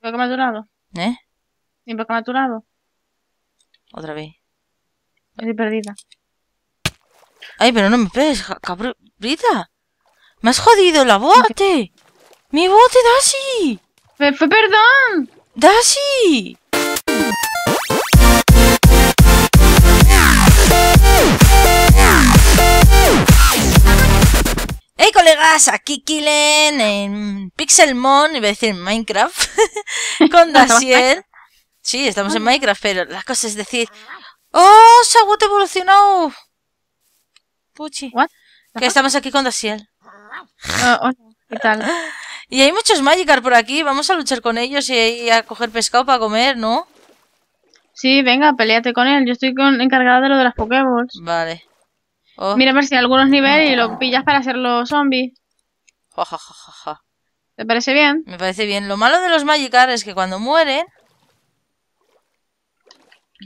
¿Por qué me ha durado? ¿Eh? ¿Y por qué me ha durado? Otra vez. Estoy perdida. Ay, pero no me pegues, cabrita. Me has jodido la bote. Mi bote, Dashi. ¡Fue, fue perdón! Dashi. Hey colegas, aquí Killen en Pixelmon, iba a decir Minecraft, con Dasiel. Sí, estamos en Minecraft, pero la cosa es decir... ¡Oh, Sagut evolucionó! Puchi. What? Que estamos aquí con Dasiel. Ah, hola, ¿qué tal? Y hay muchos Magikarp por aquí, vamos a luchar con ellos y, y a coger pescado para comer, ¿no? Sí, venga, peleate con él. Yo estoy con, encargada de lo de las Pokéballs. Vale. Oh, Mira a ver si hay algunos niveles y lo pillas para hacer los zombies. ja, ja, ja, ja, ja. ¿Te parece bien? Me parece bien. Lo malo de los Magikarp es que cuando mueren...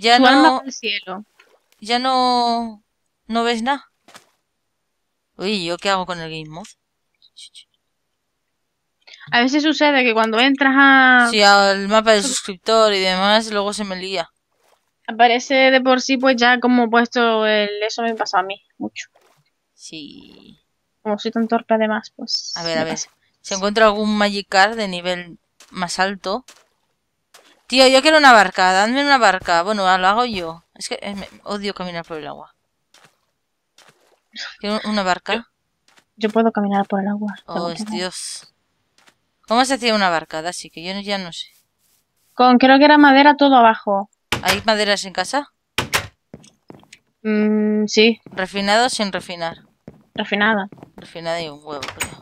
Ya no... va al cielo. Ya no... No ves nada. Uy, ¿yo qué hago con el Game Mode? A veces sucede que cuando entras a... Si al mapa del suscriptor y demás, luego se me lía. Aparece de por sí, pues ya como puesto el... Eso me pasa a mí, mucho. Sí. Como soy tan torpe además, pues... A ver, a ver. pasa. Si encuentro algún Magikarp de nivel más alto. Tío, yo quiero una barca. Dadme una barca. Bueno, lo hago yo. Es que eh, me- odio caminar por el agua. Quiero una barca. Yo puedo caminar por el agua. Oh, que- Dios. ¿Cómo se hacía una barca, Dasi? Que yo ya no sé. Con creo que era madera todo abajo. ¿Hay maderas en casa? Mm, sí, Refinado o sin refinar. refinada. Refinada y un huevo, creo.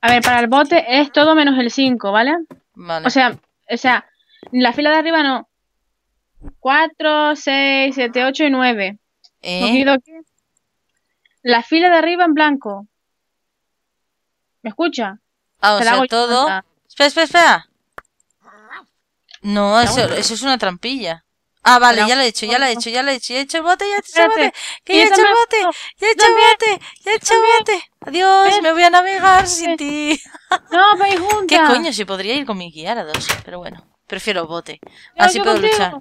A ver, para el bote es todo menos el 5, ¿vale? Vale. O sea, o sea, la fila de arriba no. 4, 6, 7, 8 y 9. ¿Eh? La fila de arriba en blanco. ¿Me escucha? Ah, o Te sea, todo... Espera, espera, espera. No, eso, eso es una trampilla. Ah, vale, ya lo he hecho, ya lo he hecho, ya lo he hecho, ya he hecho el bote, ya he hecho el bote, que ya he hecho el bote, ya he hecho el bote, ya he hecho el bote. Adiós, me voy a navegar sin ti. No, vais juntas. ¿Qué coño? Si podría ir con mi Gyarados, pero bueno, prefiero bote. Así puedo luchar.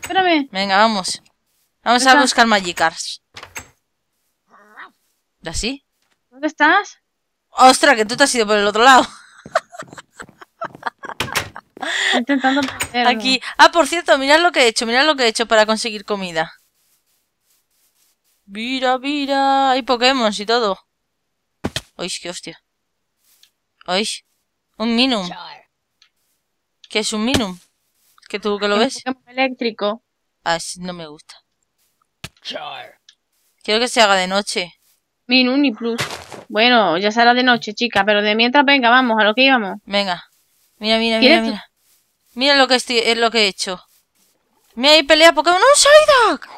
Espérame. Venga, vamos. Vamos a buscar Magikarps. ¿Así? ¿Dónde estás? ¡Ostras, que tú te has ido por el otro lado! Estoy intentando perderlo. Aquí. Ah, por cierto, mirad lo que he hecho, mirad lo que he hecho para conseguir comida. Mira, mira, hay Pokémon y todo. Uy, qué hostia. Uy, un Minum. ¿Qué es un Minum? ¿Que tú que lo Un ves? Pokémon eléctrico. Ah, sí, no me gusta. Quiero que se haga de noche. Minun y Plus. Bueno, ya será de noche, chica, pero de mientras venga, vamos, a lo que íbamos. Venga. Mira, mira, mira, ¿Quieres mira. Mira lo que estoy, es lo que he hecho. Mira ahí pelea Pokémon. ¡Un Psyduck!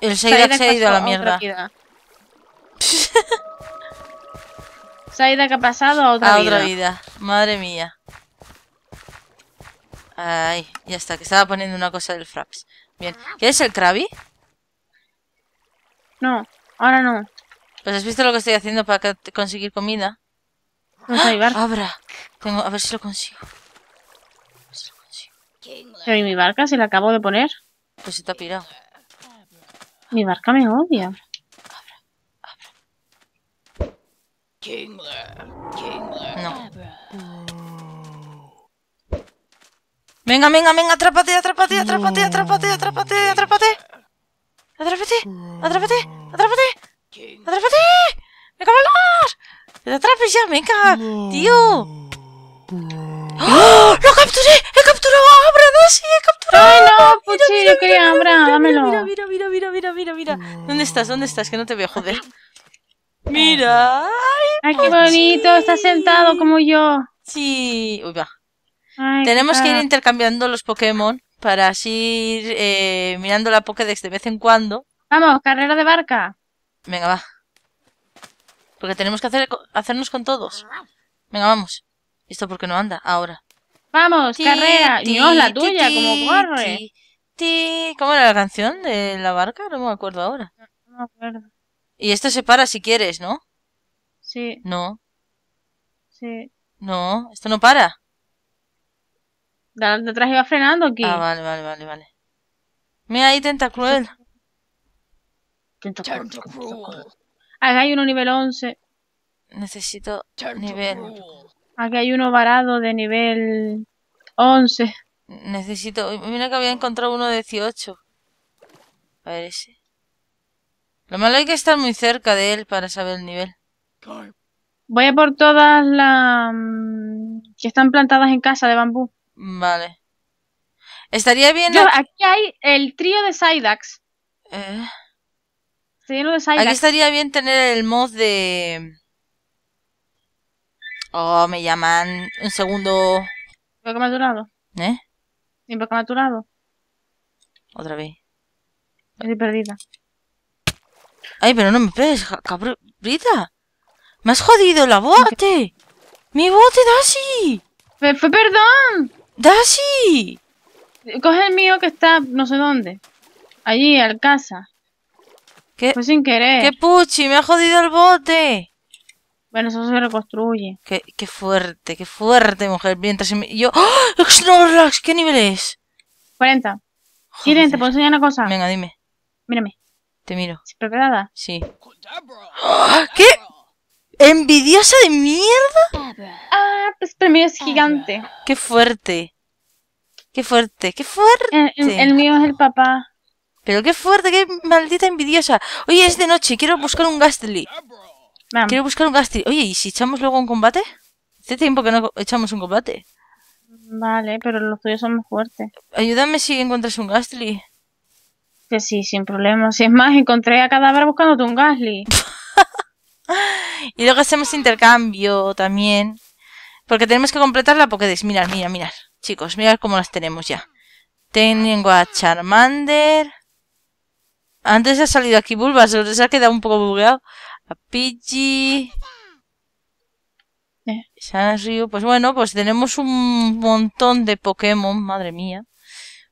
El Psyduck se ha ido a la mierda. que ha pasado a otra a vida. otra vida. Madre mía. Ay, ya está, que estaba poniendo una cosa del Fraps. Bien. ¿Quieres el Krabby? No, ahora no. Pues has visto lo que estoy haciendo para conseguir comida. No barca. Abra. Tengo, a ver si lo consigo. A ver si lo consigo. Pero ¿y mi barca se la acabo de poner? Pues se te ha pirado. Mi barca me odia. No. Venga, venga, venga, atrápate, atrápate, atrápate, atrápate, atrápate, atrápate. Atrápate, atrápate, atrápate, atrápate. ¡Venga, volar! ¡Que te atrapes ya, venga, tío! ¡Oh! ¡Lo capturé! ¡He capturado a Abra, Dasi! ¡He capturado! ¡Ay, no! Mira, Puchi, mira, yo quería mira, Abra, mira, dámelo. Mira, mira, mira, mira, mira, mira, mira. ¿Dónde estás? ¿Dónde estás? Que no te veo, joder. Mira. ¡Ay, ¡Ay, qué bonito! Está sentado como yo. sí! Uy, va. Ay, Tenemos que ir cara. intercambiando los Pokémon para así ir eh, mirando la Pokédex de vez en cuando. Vamos, carrera de barca. Venga, va. Porque tenemos que hacer, hacernos con todos. Venga, vamos. ¿Esto por qué no anda? Ahora. Vamos, Ti, carrera. ti, Dios, la ti, tuya, ti, como corre. ¿Cómo era la canción de la barca? No me acuerdo ahora. No me acuerdo. Y esto se para si quieres, ¿no? Sí, No, sí. no, esto no para. De- Detrás iba frenando aquí. Ah, vale, vale, vale, vale. Mira ahí, Tentacruel. Tentacular. Aquí hay uno nivel 11. Necesito nivel. Aquí hay uno varado de nivel 11. Necesito. Mira que había encontrado uno de 18. A ver ese. Lo malo hay que estar muy cerca de él para saber el nivel. Voy a por todas las mm, que están plantadas en casa de bambú. Vale. Estaría bien. Yo, aquí- hay el trío de Psydax. eh, aquí estaría bien tener el mod de. Oh, me llaman. Un segundo. ¿Por qué me ha durado? ¿Eh? ¿Y por qué me ha durado? Otra vez. Estoy perdida. Ay, pero no me pegues, cabrita. Me has jodido la bote. Mi bote, Dashi. Fue, fue perdón. Dashi. Coge el mío que está no sé dónde. Allí, al casa. ¿Qué, Fue sin querer. qué puchi, me ha jodido el bote. Bueno, eso se reconstruye. Qué, qué fuerte, qué fuerte, mujer. Mientras me... yo... ¡Oh! ¡Snorlax! ¿Qué nivel es? 40. Kiren, te puedo enseñar una cosa. Venga, dime. Mírame. Te miro. ¿Preparada? Sí. ¡Ah! ¿Qué? ¿Envidiosa de mierda? Ah, pues el mío es gigante. ¡Qué fuerte! ¡Qué fuerte! ¡Qué fuerte! El, el mío es el papá. Pero qué fuerte, qué maldita envidiosa. Oye, es de noche, quiero buscar un Gastly. Quiero buscar un Gastly. Oye, ¿y si echamos luego un combate? Hace tiempo que no echamos un combate. Vale, pero los tuyos son más fuertes. Ayúdame si encuentras un Gastly. Que sí, sin problema. Si es más, encontré a cadáver buscándote un Gasly. Y luego hacemos intercambio también. Porque tenemos que completar la Pokédex. Mirad, mirad, mirad. Chicos, mirad cómo las tenemos ya. Tengo a Charmander. Antes ha salido aquí Bulbasaur, se ha quedado un poco bugueado. A Pidgey. Eh. Sanrio. Pues bueno, pues tenemos un montón de Pokémon, madre mía.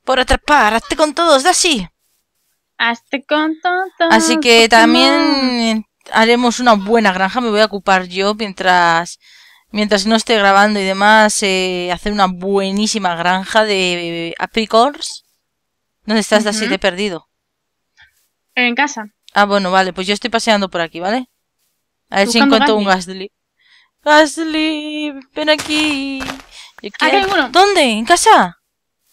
Por atrapar, hazte con todos, Dashi. Hazte con tonto. Así que también haremos una buena granja. Me voy a ocupar yo mientras mientras no esté grabando y demás. eh, hacer una buenísima granja de apricorns. ¿Dónde estás, Dashi? Ujú. Te he perdido. En casa. Ah, bueno, vale. Pues yo estoy paseando por aquí, ¿vale? A ver si encuentro un Gastly. Gastly, ven aquí. Yo Aquí hay quiero- uno. ¿Dónde? ¿En casa?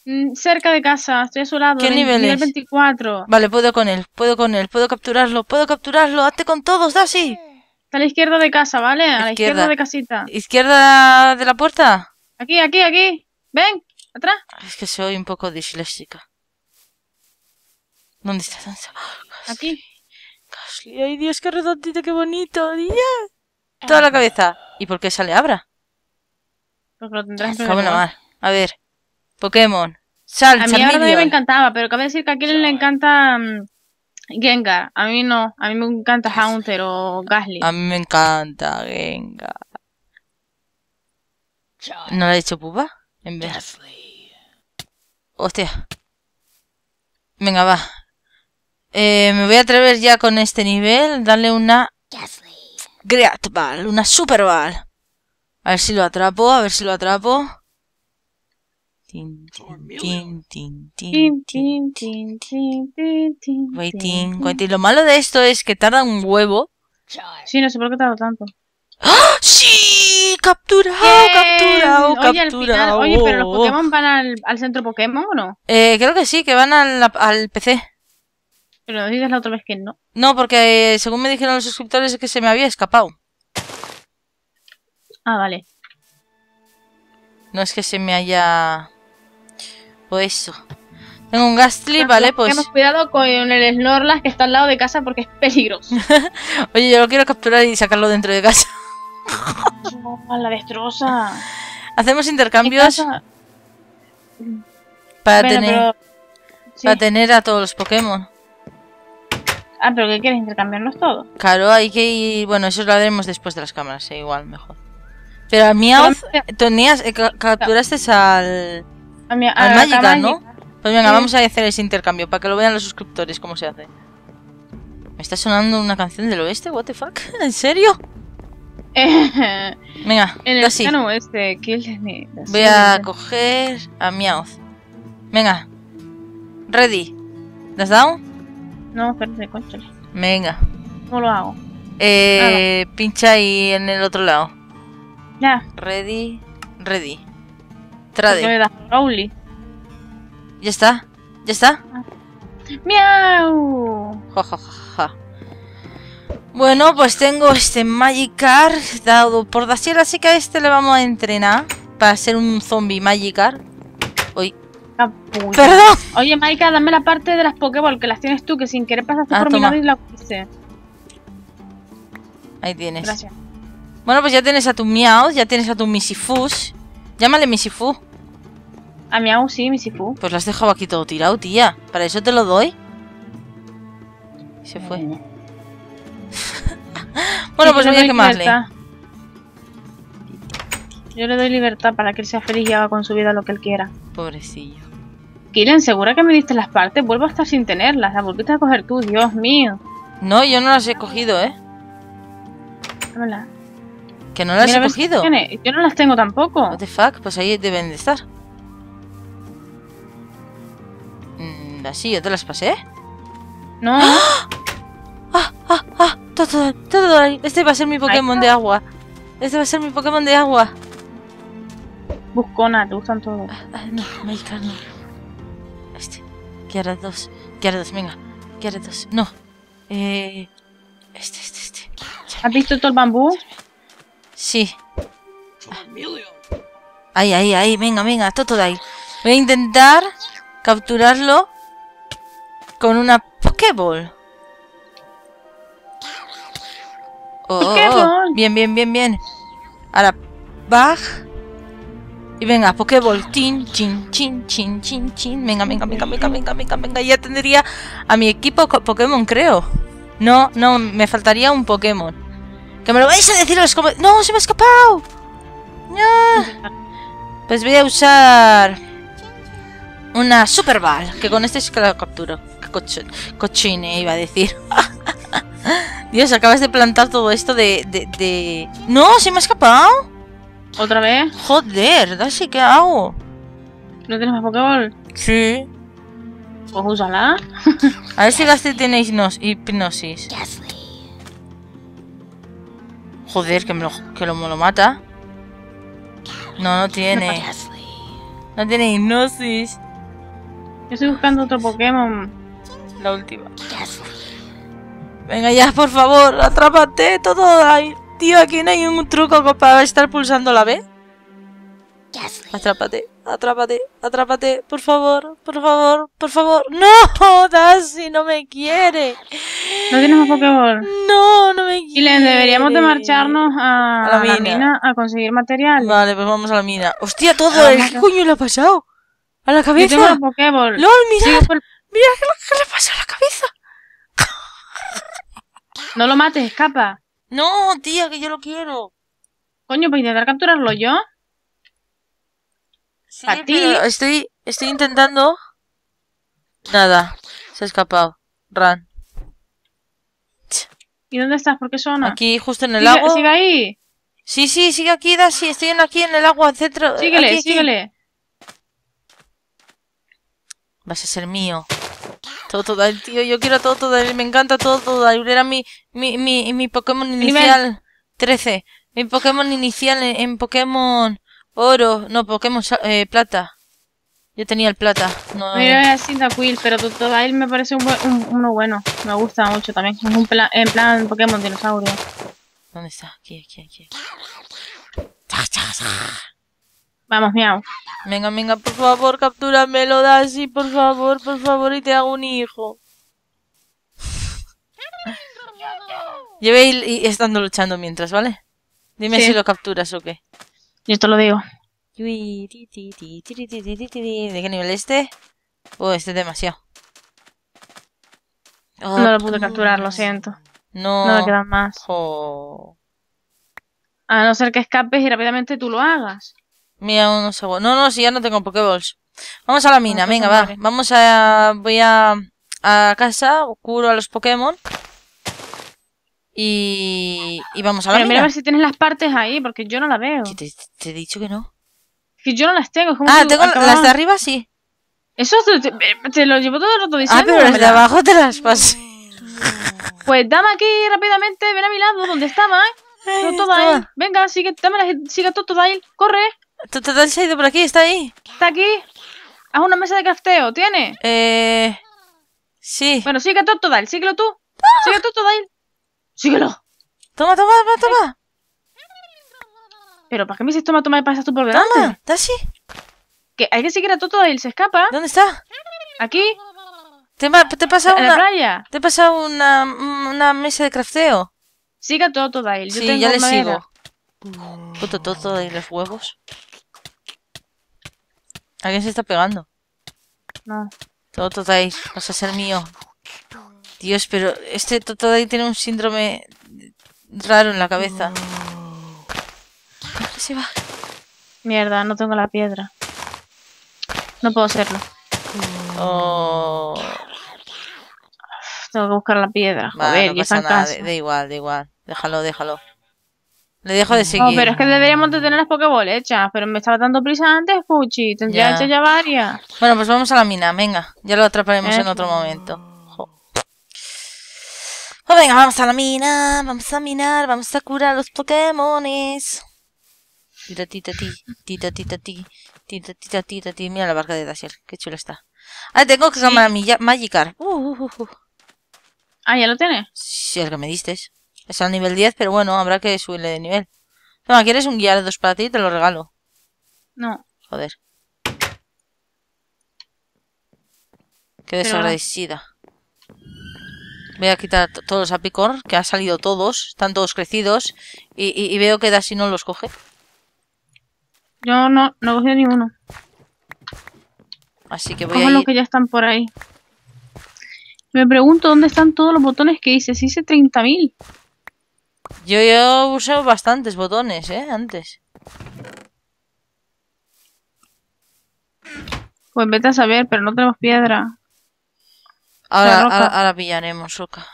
Mm, Cerca de casa, estoy a su lado. ¿Qué vein- nivel es? 24. Vale, puedo con él, puedo con él, puedo capturarlo, puedo capturarlo. Hazte con todos, Dashi. Está a la izquierda de casa, ¿vale? A la Izquierda. izquierda de casita. Izquierda de la puerta. Aquí, aquí, aquí. Ven, atrás. Es que soy un poco disléxica. ¿Dónde está? ¿Dónde está? Aquí. Gasly, ay Dios, qué redondito, qué bonito. ¡Dios! Toda la cabeza. ¿Y por qué sale Abra? Porque lo tendrás en mar. A ver. Pokémon. Sal, A mí también me encantaba, pero cabe decir que a Kiren le encanta mm, Gengar. A mí no. A mí me encanta Haunter o Gasly. A mí me encanta, venga. ¿No le ha dicho pupa? En vez. Hostia. Venga, va. Eh, me voy a atrever ya con este nivel. Darle una Great Ball, una Super Ball. A ver si lo atrapo, a ver si lo atrapo. Tin, tin, tin, tin, Tin, tin. tin, tin, tin, tin, tin, Waiting, tin. waiting. Lo malo de esto es que tarda un huevo. Sí, no sé por qué tardo tanto. ¡Ah! ¡Sí! ¡Capturado! ¡Capturado! Oye, al final, ¡Capturado! oye, pero los Pokémon van al, al centro Pokémon o no? Eh, creo que sí, que van al, al PC. Pero dices la otra vez que no. No, porque eh, según me dijeron los suscriptores es que se me había escapado. Ah, vale. No es que se me haya... Pues eso. Tengo un Gastly, vale, pues... Tenemos cuidado con el Snorlax que está al lado de casa porque es peligroso. Oye, yo lo quiero capturar y sacarlo dentro de casa. Oh, la destroza. Hacemos intercambios para, Bueno, tener, pero- sí. para tener a todos los Pokémon. Ah, pero ¿qué quieres? ¿Intercambiarnos todo? Claro, hay que ir... Bueno, eso lo haremos después de las cámaras, eh, igual, mejor. Pero a Solamente- tenías, eh, ca- capturaste al... A mi, a Al cama ¿no? Pues venga, Sí. vamos a hacer ese intercambio para que lo vean los suscriptores cómo se hace. ¿Me está sonando una canción del oeste? ¿What the fuck? ¿En serio? Eh, Venga, en el Dashi. plano este, kill. Voy a coger a Meowth. Venga. Ready. ¿Le has dado? No, espérate, conchale. Venga. ¿Cómo lo hago? Eh, pincha ahí en el otro lado. Ya. Ready. Ready. ¿Qué Trade. me? Rowley. ¿Ya está? ¿Ya está? ¡Miau! Ja, ja, ja, ja. Bueno, pues tengo este Magikarp dado por Daciel, así que a este le vamos a entrenar para ser un zombie Magikarp. Perdón. Oye, Maika, dame la parte de las Pokéball que las tienes tú, que sin querer pasaste Ah, por mi lado y la puse. Ahí tienes. Gracias. Bueno, pues ya tienes a tu Meowth, ya tienes a tu Misifus. Llámale Misifu. A Miau sí, mi Sifu. Pues lo has dejado aquí todo tirado, tía. Para eso te lo doy. Se fue. Bueno, Sí, pues yo voy le a doy quemarle. libertad. Yo le doy libertad para que él sea feliz y haga con su vida lo que él quiera. Pobrecillo. Kiren, ¿segura que me diste las partes? Vuelvo a estar sin tenerlas. Las volviste a coger tú, Dios mío. No, yo no las he cogido, ¿eh? Dámelas. Que no las Mira, he cogido. Yo no las tengo tampoco. What the fuck, pues ahí deben de estar. Mm, así, yo te las pasé. No. Ah, ah, todo, todo, todo ahí. Este va a ser mi Pokémon de agua. Este va a ser mi Pokémon de agua. Buscona, te gustan todos. Ah, no, Magikarp no. Quiero dos. Quiero dos, venga. Quiero dos. No. Eh. Este, este, este. ¿Has visto todo el bambú? Sí. Ahí, ahí, ahí. Venga, venga. Todo de ahí. Voy a intentar capturarlo con una Pokéball. Oh, oh, oh. Pokéball. Bien, bien, bien, bien. Ahora, baj. Y venga, Pokéball. Chin, chin, chin, chin, chin, chin. Venga, venga, venga, venga, venga, venga, venga. Ya tendría a mi equipo Pokémon, creo. No, no, me faltaría un Pokémon. Que me lo vais a decir los com- ¡No, se me ha escapado! ¡No! Pues voy a usar... Una Super Ball. Que con este sí que la capturo. Cochine, iba a decir. Dios, acabas de plantar todo esto de, de, de... ¡No, se me ha escapado! ¿Otra vez? Joder, Dashi, ¿qué hago? ¿No tienes más Pokéball? Sí. Pues úsala. A ver si Gasti tiene hipnos- hipnosis. Joder, que me lo, que lo, me lo mata. No, no tiene. No tiene hipnosis. Yo estoy buscando otro Pokémon. La última. Venga ya, por favor, atrápate todo ahí. Tío, aquí no hay un truco co- para estar pulsando la B. Atrápate, atrápate, atrápate, por favor, por favor, por favor. No, Dashi, no me quiere. ¿No tienes más Pokéball? No, no me quiere. Kilen, deberíamos de marcharnos a, A la mina. a conseguir material. Vale, pues vamos a la mina. Hostia, todo, Vamos ¿qué coño le ha pasado? ¿A la Yo tengo cabeza? los Pokéball. ¡Lol, mira! Sigue por- ¡Mira qué, qué le pasa a la cabeza! No lo mates, escapa. No, tía, que yo lo quiero. Coño, pues intentar capturarlo yo. Sí, ¿A ti? pero estoy, estoy intentando. Nada, se ha escapado. Run. ¿Y dónde estás? ¿Por qué suena? Aquí, justo en el Sigue, lago. sigue ahí. Sí, sí, sigue aquí, Dashi. Estoy en, aquí en el agua, centro. Síguele, aquí, aquí. síguele. Vas a ser mío. Totodile, tío, yo quiero Totodile, me encanta Totodile. Era mi, mi, mi, mi Pokémon nivel? inicial. 13. Mi Pokémon inicial en, en Pokémon Oro. No, Pokémon eh, Plata. Yo tenía el Plata. No, Mira, es Cyndaquil, pero Totodile me parece un, un- uno bueno. Me gusta mucho también. Es un plan, en plan Pokémon dinosaurio. ¿Dónde está? Aquí, aquí, aquí. Vamos, miau. Venga, venga, por favor, captúramelo, Dashi, por favor, por favor, y te hago un hijo. Lleve estando luchando mientras, ¿vale? Dime si lo capturas o qué. Yo te lo digo. ¿De qué nivel este? Oh, este es demasiado. No lo pude capturar, lo siento. No. No me quedan más. A no ser que escapes y rápidamente tú lo hagas. Mira, unos segundos. No, no, si ya no tengo Pokéballs. Vamos a la mina, venga, va. Vamos a. Voy a. A casa, curo a los Pokémon. Y, y vamos a la Pero mira mina. a ver si tienes las partes ahí, porque yo no la veo. Que Te, te he dicho que no. Que yo no las tengo. como Ah, tengo acabas- las de arriba, sí. Eso te, te- lo llevo todo el rato Ah, diciendo. pero las de abajo te las pasé. Pues dame aquí rápidamente, ven a mi lado, donde estaba. Ay, Totodile. Venga, sigue, dame la, sigue Totodile. Corre, Se ha ido por aquí, está ahí. está aquí. Haz una mesa de crafteo, ¿tiene? Eh. Sí. Bueno, sigue Totodile, síguelo tú. Sigue Totodile. Síguelo. Toma, toma, toma, toma. Pero ¿para qué me dices toma, toma y pasas tú por delante? Toma, Dashi. Que hay que seguir a Totodile, se escapa. ¿Dónde está? Aquí, Te, te he pasado en la una. playa. Te he pasado una, una mesa de crafteo. Sigue a Totodile. Yo Sí, tengo ya le madera. sigo. Puto toto y los huevos. ¿Alguien se está pegando? No. Todo Totodile, vas a ser mío. Dios, pero este Totodile tiene un síndrome raro en la cabeza. Se va. Mierda, no tengo la piedra. No puedo hacerlo. Oh, Tengo que buscar la piedra. Joder, no y está pasa nada, da igual, da igual. Déjalo, déjalo. Le dejo de seguir. No, pero es que deberíamos de tener las Pokéballs hechas, pero me estaba dando prisa antes, Fuchi. Tendría Ya. hecho ya varias. Bueno, pues vamos a la mina, venga. Ya lo atraparemos en otro momento. Jo. Pues venga, vamos a la mina, vamos a minar, vamos a curar los Pokémones. Tita, tita, ti, tita, tita, ti, tita, tita, tita, ti. Mira la barca de Dashiell, qué chula está. Ah, tengo que Sí. llamar a mi Magikarp. Uh, uh, uh, uh. Ah, ¿ya lo tienes? Sí, el que me diste. Es al nivel 10, pero bueno, habrá que subirle de nivel. Toma, ¿quieres un guiar dos para ti? Te lo regalo. No. Joder. Qué desagradecida. Voy a quitar to- todos los apicor, que han salido todos, están todos crecidos, y, y- y veo que Dashi no los coge. Yo no, no he cogido ni uno. Así que voy a Cojo los ir... que ya están por ahí. Me pregunto dónde están todos los botones que hice. Si hice 30.000. Yo, yo usé bastantes botones, ¿eh? Antes. Pues vete a saber, pero no tenemos piedra. Ahora, roca. ahora, ahora pillaremos roca.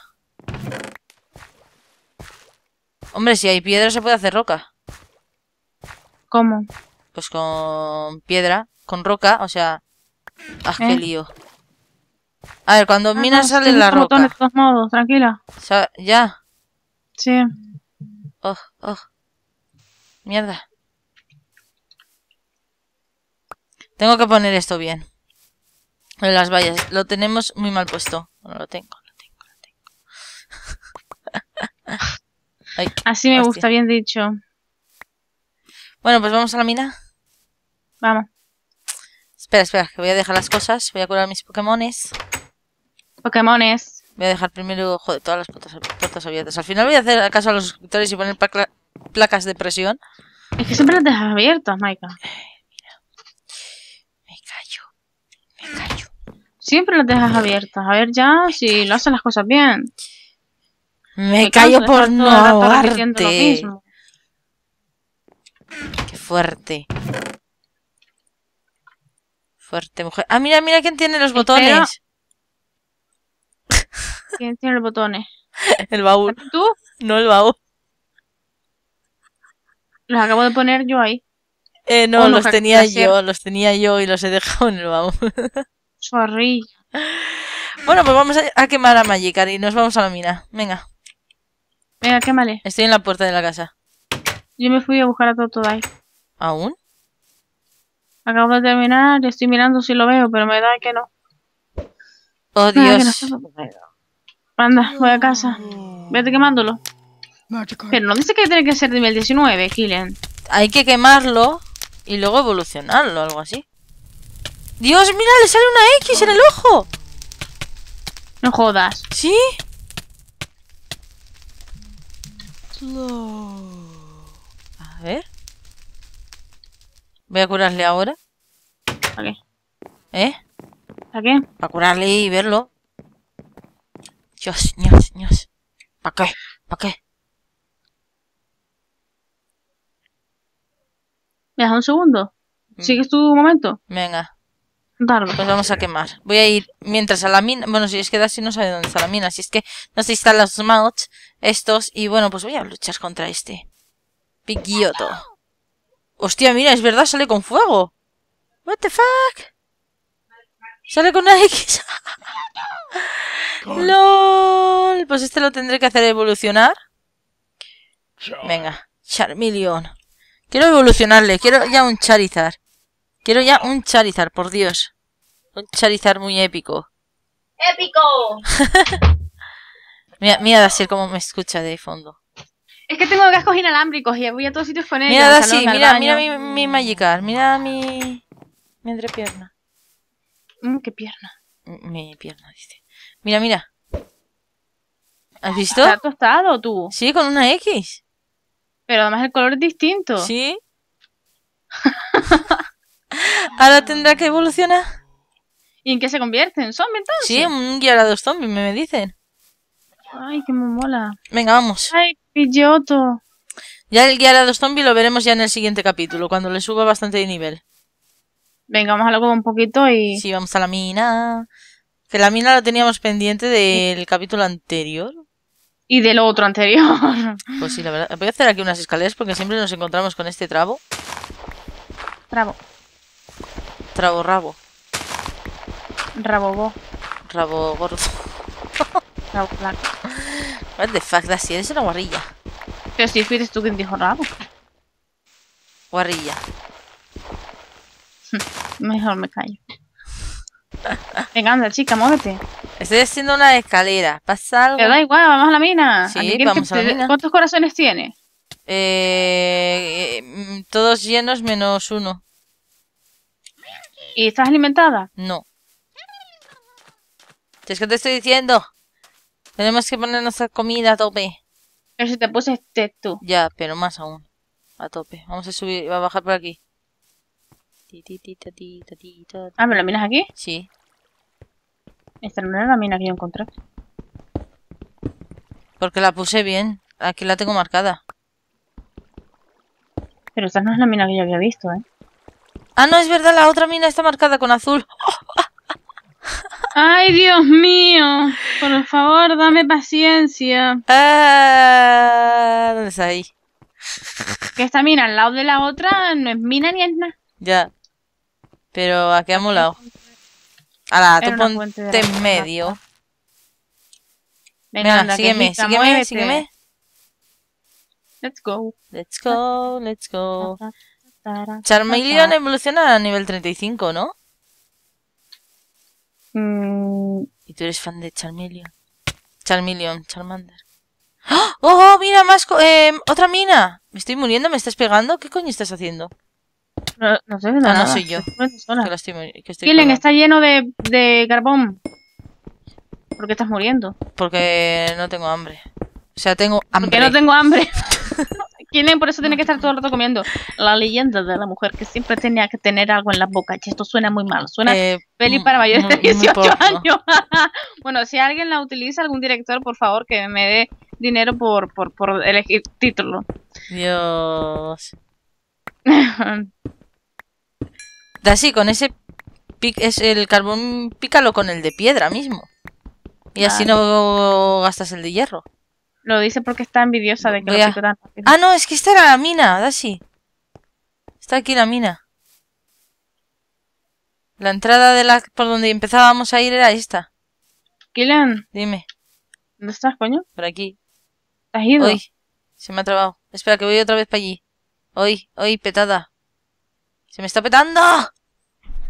Hombre, si hay piedra se puede hacer roca. ¿Cómo? Pues con piedra, con roca, o sea... ¡Ah, qué ¿Eh? lío! A ver, cuando Ah, minas no, sale la estos botones roca. de todos modos, tranquila. Ya. Sí. Oh, oh. Mierda. Tengo que poner esto bien. De las vallas. Lo tenemos muy mal puesto. Bueno, lo tengo, lo tengo, lo tengo. Ay, Así me hostia. gusta, bien dicho. Bueno, pues vamos a la mina. Vamos. Espera, espera, que voy a dejar las cosas. Voy a curar mis Pokémones. Pokémones. Voy a dejar primero, joder, todas las puertas, abiertas. Al final voy a hacer caso a los suscriptores y poner placas de presión. Es que siempre las dejas abiertas, Maika. Me callo. Me callo. Siempre las dejas abiertas. A ver ya si lo hacen las cosas bien. Me Me callo por no ahogarte. Qué fuerte. Fuerte mujer. Ah, mira, mira quién tiene los botones. ¿Quién tiene los botones? El baúl. ¿Tú? No el baúl. Los acabo de poner yo ahí. Eh, no, los tenía yo, los tenía yo y los he dejado en el baúl. Sorry. bueno, pues vamos a, quemar a Magikarp y nos vamos a la mina. Venga, Venga, quémale. estoy en la puerta de la casa. Yo me fui a buscar a Totodile. ¿Aún? Acabo de terminar estoy mirando si lo veo, pero me da que no. Oh, da que no Dios. Anda, voy a casa. Vete quemándolo. Pero no dice que tiene que ser nivel 19, Killen. Hay que quemarlo y luego evolucionarlo, algo así. Dios, mira, le sale una X en el ojo. No jodas. ¿Sí? A ver. Voy a curarle ahora. ¿Para qué? ¿Eh? ¿Para qué? Para curarle y verlo. Dios, Dios, Dios. ¿Para qué? ¿Para qué? ¿Me das un segundo? Mm. ¿Sigues tu momento? Venga. Dardo. Pues vamos a quemar. Voy a ir mientras a la mina. Bueno, si es que Darcy no sabe dónde está la mina. Si es que no se instalan los mods estos. Y bueno, pues voy a luchar contra este. Piquioto. Hostia, mira, es verdad, sale con fuego. What the fuck? Sale con una X. LOL. Pues este lo tendré que hacer evolucionar. Venga, Charmeleon. Quiero evolucionarle. Quiero ya un Charizard. Quiero ya un Charizard, por Dios. Un Charizard muy épico. ¡Épico! Mira, mira Daciel cómo me escucha de fondo. Es que tengo cascos inalámbricos y voy a todos sitios con ellos. Mira, al mira, mira mi, mi Magikarp. Mira mi... Mi entrepierna. Mm, qué pierna. Mi pierna, dice. Mira, mira. ¿Has visto? ¿Está tostado tú? Sí, con una X. Pero además el color es distinto. Sí. Ahora tendrá que evolucionar. ¿Y en qué se convierte? ¿En zombie entonces? Sí, un guiar a dos zombies, me, me dicen. Ay, que me mola. Venga, vamos. Ay, pilloto. Ya el guiar a dos zombies lo veremos ya en el siguiente capítulo, cuando le suba bastante de nivel. Venga, vamos a hablar un poquito y... Sí, vamos a la mina. Que la mina la teníamos pendiente del capítulo anterior. Y del otro anterior. Pues sí, la verdad. Voy a hacer aquí unas escaleras porque siempre nos encontramos con este trabo. Bravo. Trabo rabo. Rabobó. Rabo gordo. Rabo blanco. What the fuck, Daisy, eres una guarrilla. Pero si fuiste tú quien dijo rabo. Guarrilla. Mejor me callo. Venga, anda, chica, muévete. Estoy haciendo una escalera. ¿Pasa algo? Te da igual, vamos a la mina. Sí, ¿A qué quieres vamos a la te- mina. ¿Cuántos corazones tiene? Eh, eh, mm, todos llenos menos uno. ¿Y estás alimentada? No. Es que te estoy diciendo. Tenemos que poner nuestra comida a tope. Pero si te puse este tú. Ya, pero más aún. A tope. Vamos a subir, va a bajar por aquí. Ti, ti, ti, ta, ti, ta, ti, ta. Ah, ¿me la minas aquí? Sí. Esta no era la mina que yo encontré. Porque la puse bien. Aquí la tengo marcada. Pero esta no es la mina que yo había visto, ¿eh? Ah, no, es verdad, la otra mina está marcada con azul. ¡Ay, Dios mío! Por favor, dame paciencia. Ah, ¿dónde está ahí? Que esta mina al lado de la otra no es mina ni es nada. Ya. Pero aquí ha molado. Ahora, tú Era una fuente de ponte en medio. Venga, sígueme, sígueme, muévete. sígueme. Let's go. Let's go, let's go. Charmeleon evoluciona a nivel 35, ¿no? Mm, Y tú eres fan de Charmeleon. Charmeleon, Charmander. ¡Oh! ¡Oh, mira, más... co- eh, ¡Otra mina! ¿Me estoy muriendo? ¿Me estás pegando? ¿Qué coño estás haciendo? No, no sé, Ah, no nada. soy yo. Que estoy, que estoy Killen, está lleno de, de carbón. ¿Por qué estás muriendo? Porque no tengo hambre. O sea, tengo hambre. Porque no tengo hambre. Killen, por eso tiene que estar todo el rato comiendo. La leyenda de la mujer que siempre tenía que tener algo en la boca. Y esto suena muy mal. Suena Eh, peli mm, para mayores de muy- muy 18 porno. años. bueno, si alguien la utiliza, algún director, por favor, que me dé dinero por, por, por elegir título. Dios. Así, con ese es el carbón, pícalo con el de piedra mismo. Y así no gastas el de hierro. Lo dice porque está envidiosa de que Voy lo a- tan. Ah, no, es que esta era la mina, Dashi. Está aquí la mina. La entrada de la por donde empezábamos a ir era esta. Killen, Dime, ¿dónde estás, coño? por aquí. ¿Te has ido? Hoy. Se me ha trabado. Espera, que voy otra vez para allí. Hoy, hoy, petada. Se me está petando.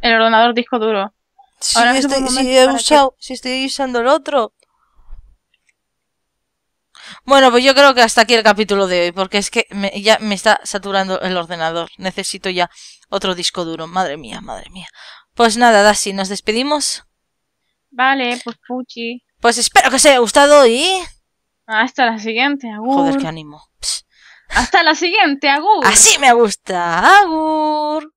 El ordenador disco duro. Sí, Ahora estoy, he que- estoy usando el otro. Bueno, pues yo creo que hasta aquí el capítulo de hoy, porque es que me- ya me está saturando el ordenador. Necesito ya otro disco duro. Madre mía, madre mía. Pues nada, Dasi, nos despedimos. Vale, pues puchi. Pues espero que os haya gustado y... Hasta la siguiente, Agur. Joder, qué ánimo. Hasta la siguiente, Agur. Así me gusta. Agur.